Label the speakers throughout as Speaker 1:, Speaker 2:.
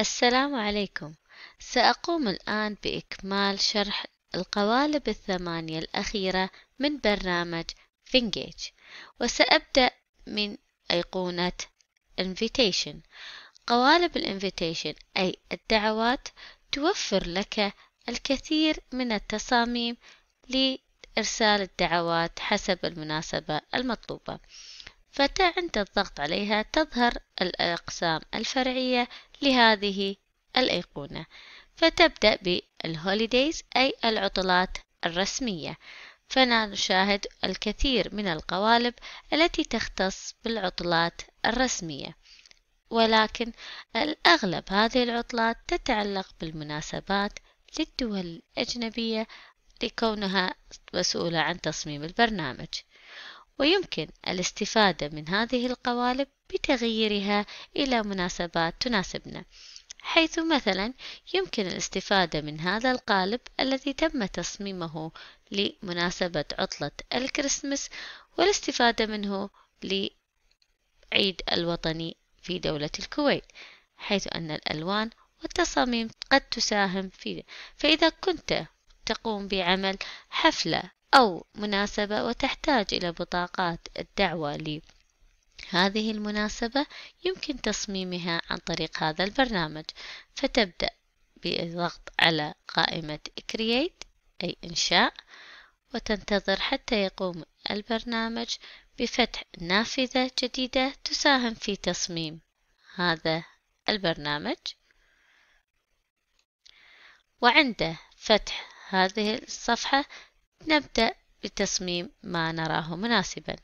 Speaker 1: السلام عليكم. سأقوم الآن بإكمال شرح القوالب الثمانية الأخيرة من برنامج Finggage وسأبدأ من أيقونة Invitation. قوالب الإنفيتيشن أي الدعوات توفر لك الكثير من التصاميم لإرسال الدعوات حسب المناسبة المطلوبة. فعند الضغط عليها تظهر الأقسام الفرعية لهذه الأيقونة. فتبدأ بالهوليديز أي العطلات الرسمية. فنشاهد الكثير من القوالب التي تختص بالعطلات الرسمية. ولكن الأغلب هذه العطلات تتعلق بالمناسبات للدول الأجنبية لكونها مسؤولة عن تصميم البرنامج. ويمكن الاستفادة من هذه القوالب بتغييرها إلى مناسبات تناسبنا. حيث مثلا يمكن الاستفادة من هذا القالب الذي تم تصميمه لمناسبة عطلة الكريسماس والاستفادة منه لعيد الوطني في دولة الكويت حيث أن الألوان والتصاميم قد تساهم في فإذا كنت تقوم بعمل حفلة أو مناسبة وتحتاج إلى بطاقات الدعوة لهذه المناسبة يمكن تصميمها عن طريق هذا البرنامج. فتبدأ بالضغط على قائمة Create أي إنشاء وتنتظر حتى يقوم البرنامج بفتح نافذة جديدة تساهم في تصميم هذا البرنامج. وعند فتح هذه الصفحة نبدأ بتصميم ما نراه مناسبا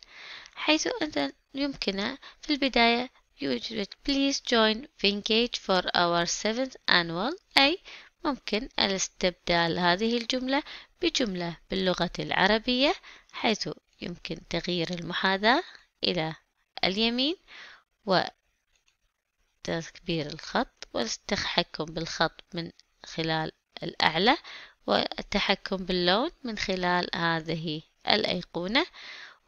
Speaker 1: حيث أن يمكن في البداية يوجد please join Vengage for our 7th annual أي ممكن الاستبدال هذه الجملة بجملة باللغة العربية حيث يمكن تغيير المحاذاة إلى اليمين وتكبير الخط والتحكم بالخط من خلال الأعلى. والتحكم باللون من خلال هذه الأيقونة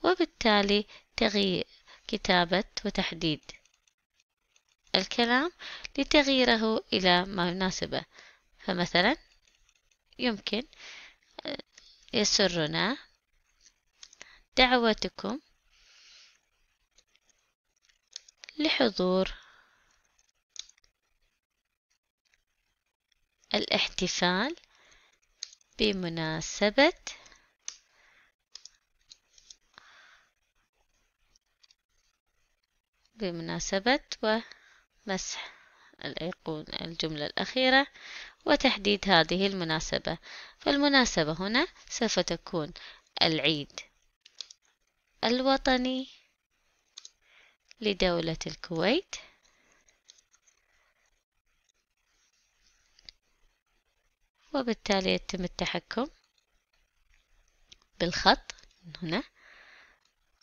Speaker 1: وبالتالي تغيير كتابة وتحديد الكلام لتغييره إلى ما يناسبه فمثلا يمكن يسرنا دعوتكم لحضور الاحتفال بمناسبة بمناسبة ومسح الأيقون الجملة الأخيرة وتحديد هذه المناسبة. فالمناسبة هنا سوف تكون العيد الوطني لدولة الكويت. وبالتالي يتم التحكم بالخط من هنا.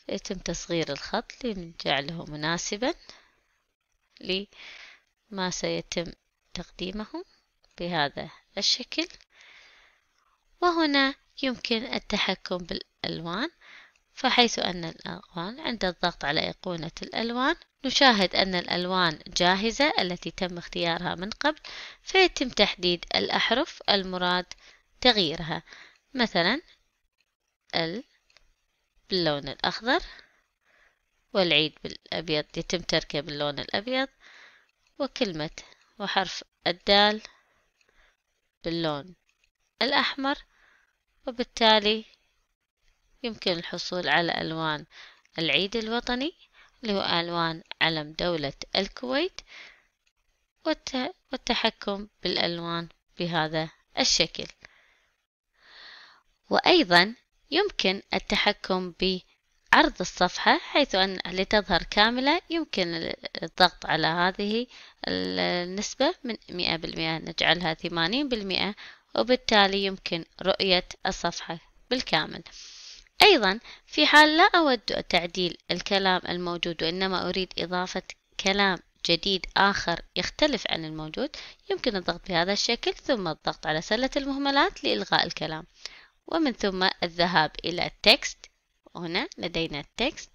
Speaker 1: يتم تصغير الخط لجعله مناسبا لما سيتم تقديمه بهذا الشكل. وهنا يمكن التحكم بالألوان. فحيث أن الألوان عند الضغط على أيقونة الألوان نشاهد أن الألوان جاهزة التي تم اختيارها من قبل فيتم تحديد الأحرف المراد تغييرها. مثلا ال باللون الأخضر والعيد بالأبيض يتم تركه باللون الأبيض وكلمة وحرف الدال باللون الأحمر وبالتالي يمكن الحصول على ألوان العيد الوطني اللي هو ألوان علم دولة الكويت والتحكم بالألوان بهذا الشكل. وأيضا يمكن التحكم بعرض الصفحة حيث أن لتظهر كاملة يمكن الضغط على هذه النسبة من مئة بالمئة نجعلها ثمانين بالمئة وبالتالي يمكن رؤية الصفحة بالكامل. أيضا في حال لا أود تعديل الكلام الموجود وإنما أريد إضافة كلام جديد آخر يختلف عن الموجود يمكن الضغط بهذا الشكل ثم الضغط على سلة المهملات لإلغاء الكلام. ومن ثم الذهاب إلى التكست هنا لدينا التكست.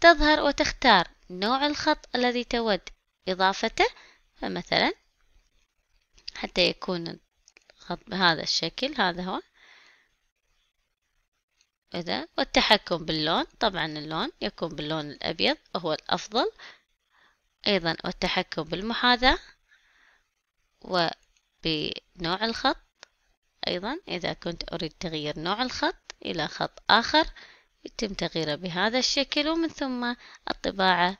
Speaker 1: تظهر وتختار نوع الخط الذي تود إضافته فمثلا حتى يكون الخط بهذا الشكل هذا هو. إذا والتحكم باللون طبعا اللون يكون باللون الأبيض هو الأفضل. أيضا والتحكم بالمحاذاة وبنوع الخط. أيضا إذا كنت أريد تغيير نوع الخط إلى خط آخر يتم تغييره بهذا الشكل ومن ثم الطباعة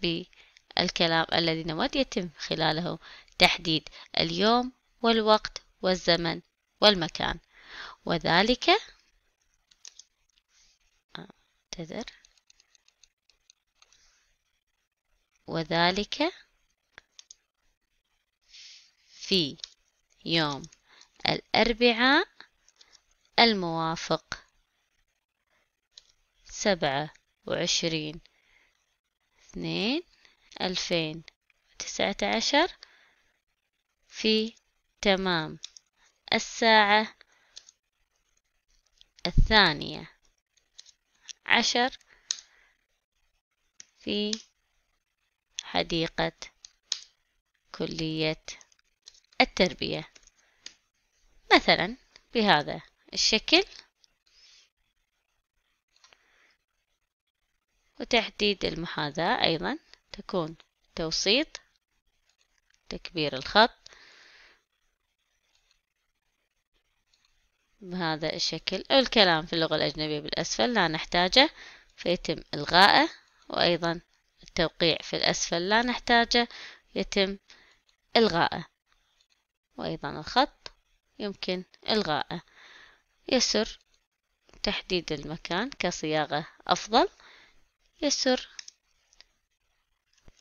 Speaker 1: بالكلام الذي نود يتم خلاله تحديد اليوم والوقت والزمن والمكان. وذلك اعتذر وذلك في يوم الأربعاء الموافق. سبعة وعشرين اثنين ألفين وتسعة عشر في تمام الساعة الثانية. عشر في حديقة كلية التربية. مثلا بهذا الشكل وتحديد المحاذاة أيضا تكون توسيط تكبير الخط بهذا الشكل. الكلام في اللغة الأجنبية بالأسفل لا نحتاجه فيتم إلغائه وأيضا التوقيع في الأسفل لا نحتاجه يتم إلغائه. وأيضا الخط يمكن إلغائه. يسر تحديد المكان كصياغة أفضل. يسر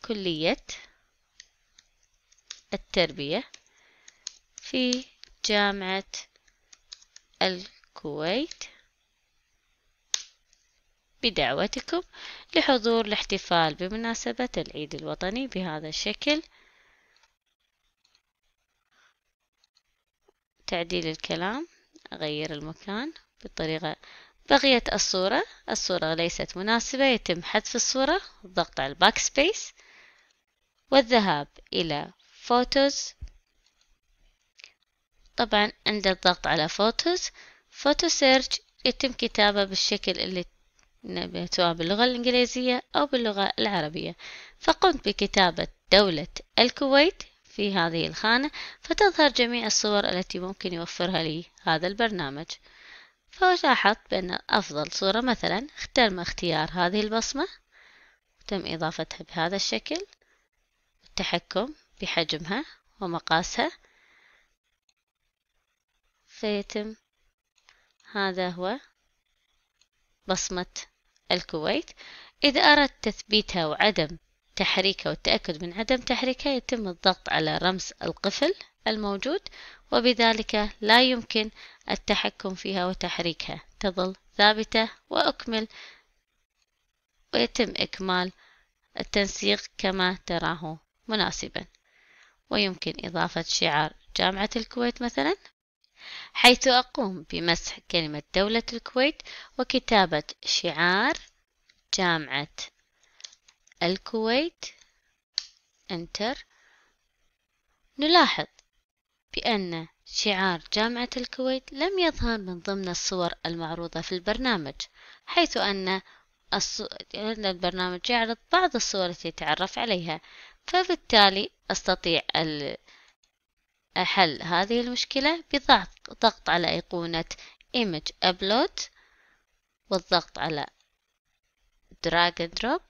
Speaker 1: كلية التربية في جامعة الكويت بدعوتكم لحضور الاحتفال بمناسبة العيد الوطني بهذا الشكل. تعديل الكلام أغير المكان بالطريقة بقيت الصورة. الصورة ليست مناسبة يتم حذف الصورة والضغط على ال backspace والذهاب إلى photos طبعا عند الضغط على photos. photo search يتم كتابة بالشكل اللي سواء باللغة الإنجليزية أو باللغة العربية. فقمت بكتابة دولة الكويت في هذه الخانة فتظهر جميع الصور التي ممكن يوفرها لي هذا البرنامج. فلاحظت بأن أفضل صورة مثلا تم اختيار هذه البصمة. تم إضافتها بهذا الشكل. التحكم بحجمها ومقاسها. فيتم هذا هو بصمة الكويت. إذا أردت تثبيتها وعدم تحريكها والتأكد من عدم تحريكها يتم الضغط على رمز القفل الموجود وبذلك لا يمكن التحكم فيها وتحريكها. تظل ثابتة وأكمل ويتم إكمال التنسيق كما تراه مناسبا. ويمكن إضافة شعار جامعة الكويت مثلا. حيث أقوم بمسح كلمة دولة الكويت وكتابة شعار جامعة الكويت. انتر نلاحظ بأن شعار جامعة الكويت لم يظهر من ضمن الصور المعروضة في البرنامج حيث أن البرنامج يعرض بعض الصور التي يتعرف عليها فبالتالي أستطيع حل هذه المشكلة بضغط على أيقونة Image Upload والضغط على Drag and Drop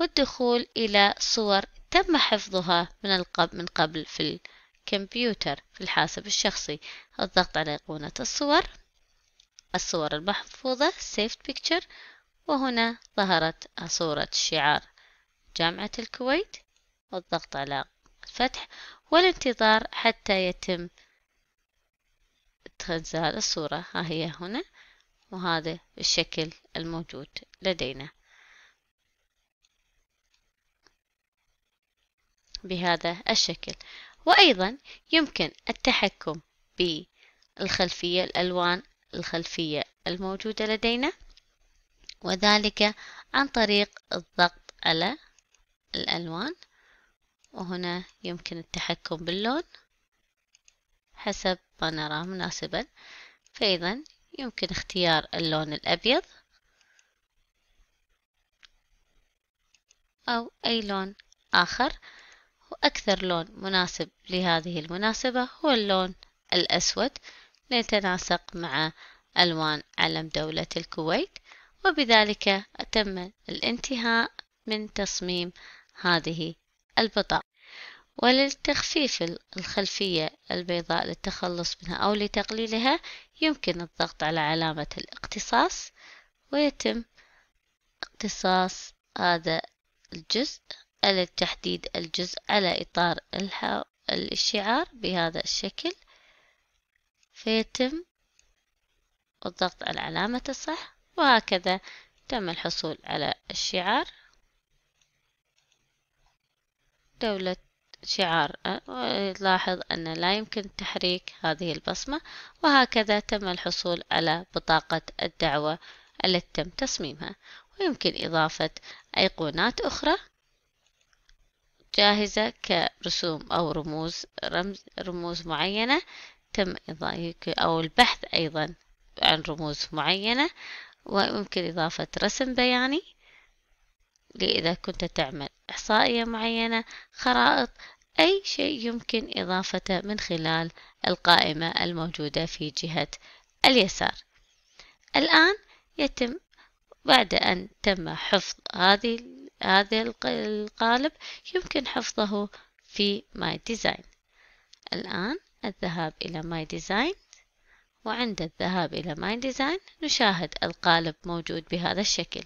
Speaker 1: والدخول إلى صور تم حفظها من من قبل في الكمبيوتر في الحاسب الشخصي. الضغط على أيقونة الصور الصور المحفوظة Saved Picture وهنا ظهرت صورة شعار جامعة الكويت. والضغط على الفتح والانتظار حتى يتم. إنزال الصورة. ها هي هنا وهذا الشكل الموجود لدينا. بهذا الشكل. وأيضا يمكن التحكم بالخلفية الألوان الخلفية الموجودة لدينا وذلك عن طريق الضغط على الألوان. وهنا يمكن التحكم باللون حسب ما نراه مناسبا. فإذا يمكن اختيار اللون الأبيض أو أي لون آخر. وأكثر لون مناسب لهذه المناسبة هو اللون الأسود. ليتناسق مع ألوان علم دولة الكويت. وبذلك تم الانتهاء من تصميم هذه البطاقة. وللتخفيف الخلفية البيضاء للتخلص منها أو لتقليلها يمكن الضغط على علامة الاقتصاص ويتم اقتصاص هذا الجزء على تحديد الجزء على إطار الشعار بهذا الشكل. فيتم الضغط على علامة الصح وهكذا تم الحصول على الشعار. دولة شعار لاحظ أن لا يمكن تحريك هذه البصمة وهكذا تم الحصول على بطاقة الدعوة التي تم تصميمها. ويمكن إضافة أيقونات أخرى جاهزة كرسوم أو رموز رمز رموز معينة. تم أو البحث أيضا عن رموز معينة ويمكن إضافة رسم بياني. إذا كنت تعمل إحصائية معينة خرائط أي شيء يمكن إضافته من خلال القائمة الموجودة في جهة اليسار. الآن يتم بعد أن تم حفظ هذا القالب يمكن حفظه في my design الآن الذهاب إلى my design وعند الذهاب إلى my design نشاهد القالب موجود بهذا الشكل.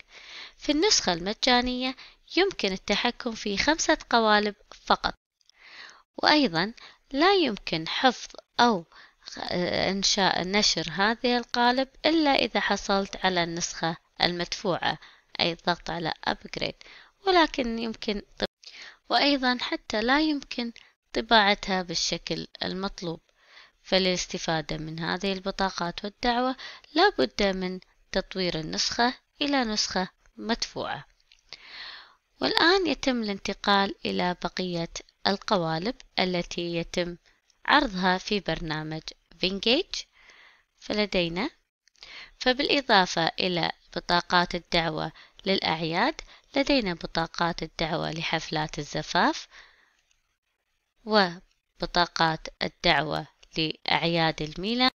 Speaker 1: في النسخة المجانية يمكن التحكم في خمسة قوالب فقط. وأيضا لا يمكن حفظ أو إنشاء نشر هذه القالب إلا إذا حصلت على النسخة المدفوعة أي الضغط على Upgrade ولكن يمكن وأيضا حتى لا يمكن طباعتها بالشكل المطلوب. فللاستفادة من هذه البطاقات والدعوة لا بد من تطوير النسخة إلى نسخة مدفوعة. والآن يتم الانتقال إلى بقية القوالب التي يتم عرضها في برنامج فينجيج فلدينا. فبالإضافة إلى بطاقات الدعوة للأعياد لدينا بطاقات الدعوة لحفلات الزفاف وبطاقات الدعوة لأعياد الميلاد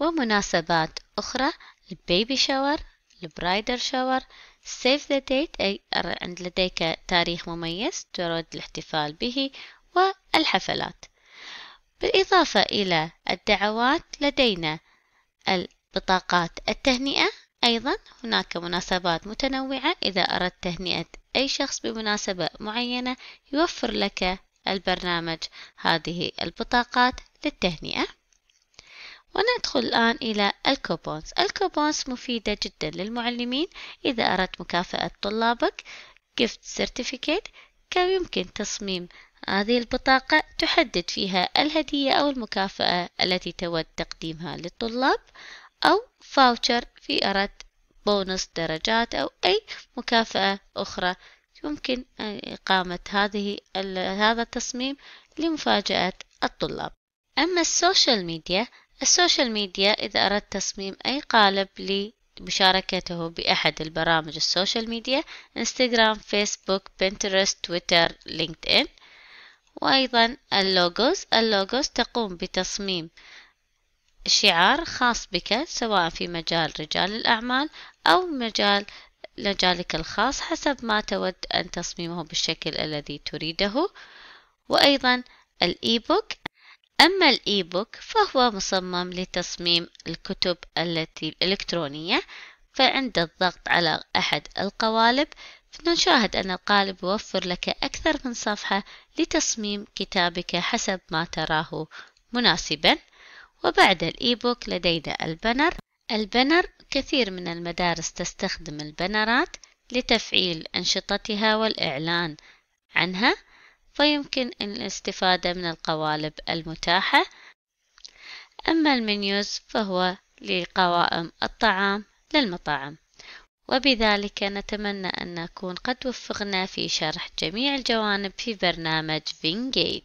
Speaker 1: ومناسبات أخرى ال baby shower ال bridal shower save the date أي لديك تاريخ مميز تريد الاحتفال به والحفلات. بالإضافة إلى الدعوات لدينا البطاقات التهنئة. أيضا هناك مناسبات متنوعة. إذا أردت تهنئة أي شخص بمناسبة معينة يوفر لك البرنامج هذه البطاقات. للتهنئة. وندخل الآن إلى الكوبونز. الكوبونز مفيدة جدا للمعلمين. إذا أردت مكافأة طلابك gift certificate كم يمكن تصميم هذه البطاقة تحدد فيها الهدية أو المكافأة التي تود تقديمها للطلاب أو voucher في أردت بونص درجات أو أي مكافأة أخرى. يمكن إقامة هذه هذا التصميم لمفاجأة الطلاب. أما ال social media ال social media إذا أردت تصميم أي قالب لمشاركته بأحد البرامج ال social media إنستغرام فيسبوك بنترست تويتر لينكد إن وأيضا ال logos ال logos تقوم بتصميم شعار خاص بك سواء في مجال رجال الأعمال أو مجال مجالك الخاص حسب ما تود أن تصميمه بالشكل الذي تريده وأيضا ال ebook أما ال ebook فهو مصمم لتصميم الكتب التي الإلكترونية فعند الضغط على أحد القوالب نشاهد أن القالب يوفر لك أكثر من صفحة لتصميم كتابك حسب ما تراه مناسبا. وبعد الإيبوك لدينا البنر. البنر كثير من المدارس تستخدم البنرات لتفعيل أنشطتها والإعلان عنها. فيمكن الاستفادة من القوالب المتاحة. أما المنيوز فهو لقوائم الطعام للمطاعم. وبذلك نتمنى أن نكون قد وفقنا في شرح جميع الجوانب في برنامج فينجيج